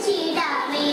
സ്തുതിച്ചിടാമേ